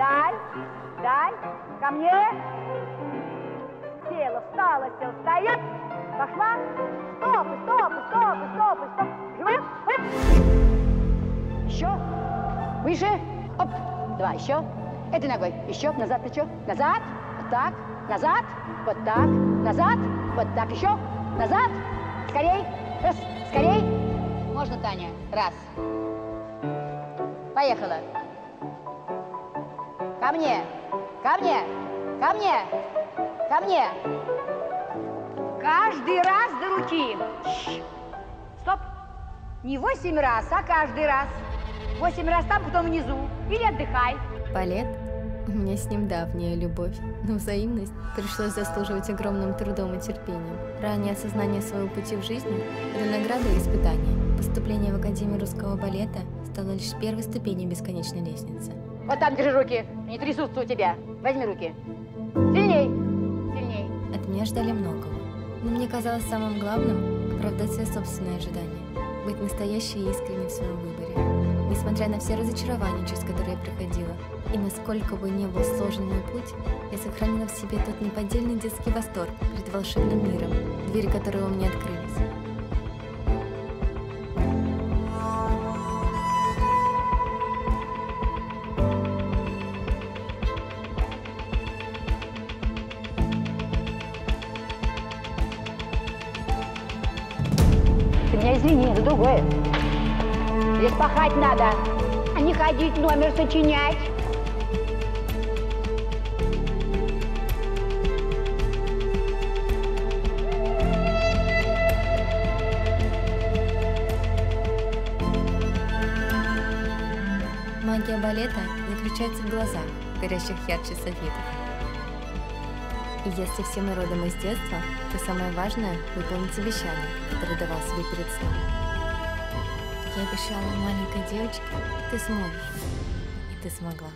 Прыгай вдаль, вдаль, ко мне. Села, встала, сел, встает. Пошла. Стоп, стоп, стоп, стоп, стоп. Живот. Оп. Еще. Выше. Оп. Два, еще. Этой ногой. Еще. Назад плечо. Назад. Вот так. Назад. Вот так. Назад. Вот так. Еще. Назад. Скорей. Раз. Скорей. Можно, Таня? Раз. Поехала. Ко мне. Ко мне. Ко мне. Ко мне. Каждый раз до руки. Стоп. Не восемь раз, а каждый раз. Восемь раз там, потом внизу. Или отдыхай. Балет? У меня с ним давняя любовь, но взаимность пришлось заслуживать огромным трудом и терпением. Раннее осознание своего пути в жизни – это награда и испытание. Поступление в Академию русского балета стало лишь первой ступенью бесконечной лестницы. Вот там держи руки. Не трясутся у тебя. Возьми руки. Сильней. Сильней. От меня ждали многого, но мне казалось самым главным оправдать свои собственные ожидания, быть настоящей и искренней в своем выборе. Несмотря на все разочарования, через которые я проходила, и насколько бы ни был сложен мой путь, я сохранила в себе тот неподдельный детский восторг перед волшебным миром, двери которого мне открылись. Ты меня извини, за другое. Здесь пахать надо, а не ходить номер сочинять. Магия балета заключается в глазах, горящих ярче софитов. И если все мы родом из детства, то самое важное – выполнить обещание, которое давал себе перед сном. Я обещала маленькой девочке, ты сможешь, и ты смогла.